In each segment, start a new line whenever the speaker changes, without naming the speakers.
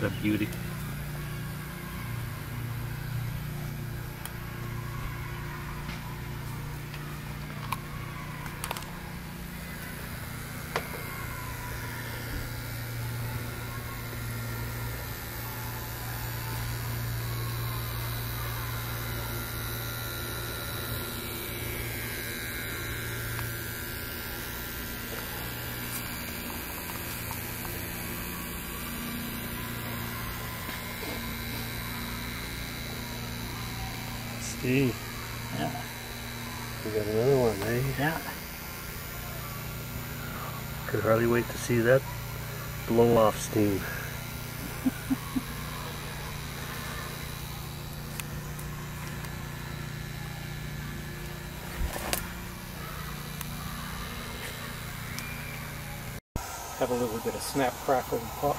What a beauty. Steve,
Yeah.
we got another one, eh?
Yeah.
Could hardly wait to see that blow off steam.
Have a little bit of snap, crackle, and pop.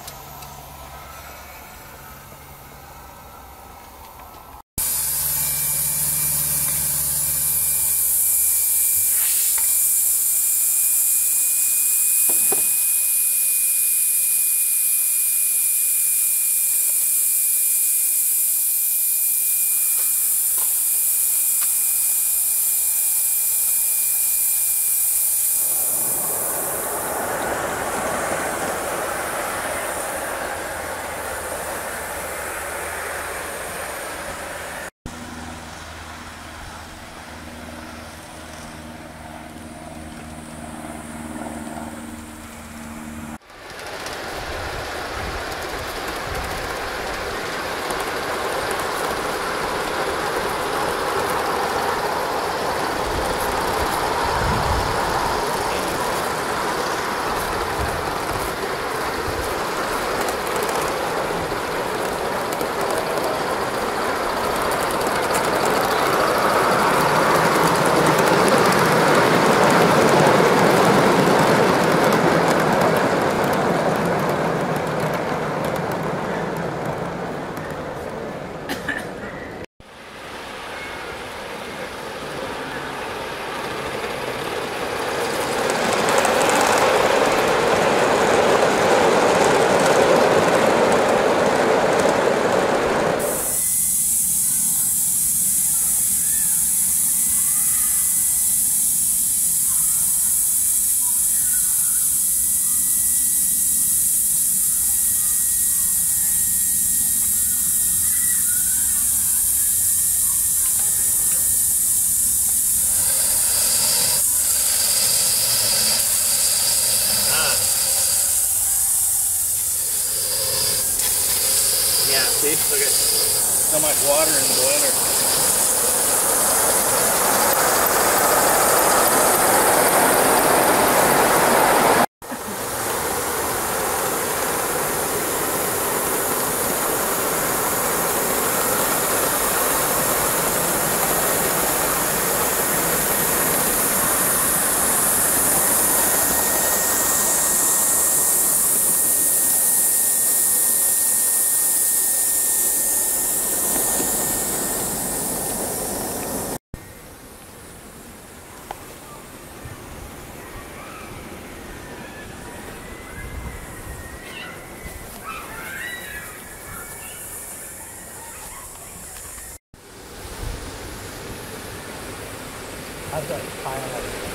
See? Look at so much water in the boiler.
I've got a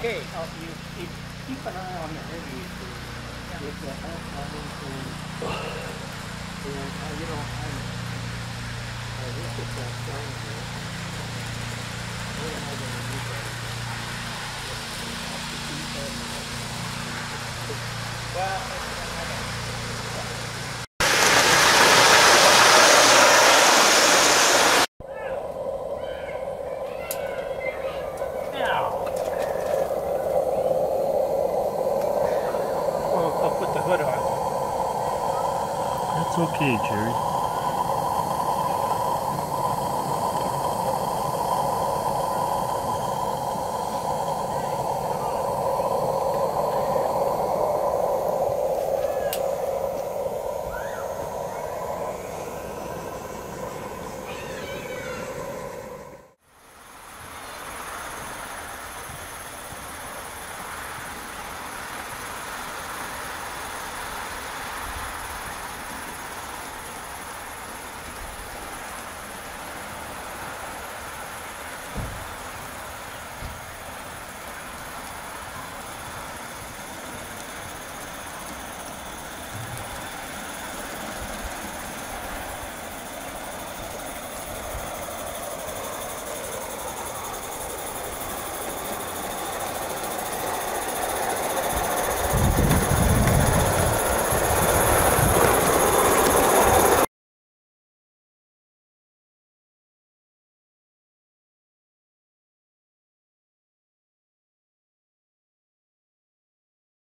know, you, you keep an eye on the heavies and with the half lines and, and, uh, you know, I'm, I look at that down here. What am I gonna do about it? Have to keep that. Well, Well,